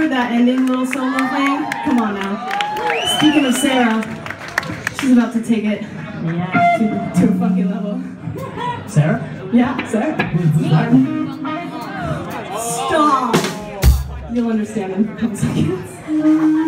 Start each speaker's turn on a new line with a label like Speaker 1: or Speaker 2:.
Speaker 1: heard that ending little solo thing? Come on now. Speaking of Sarah, she's about to take it
Speaker 2: Yeah.
Speaker 1: to, to a fucking level.
Speaker 3: Sarah?
Speaker 1: Yeah, Sarah. Stop. You'll understand in a couple seconds.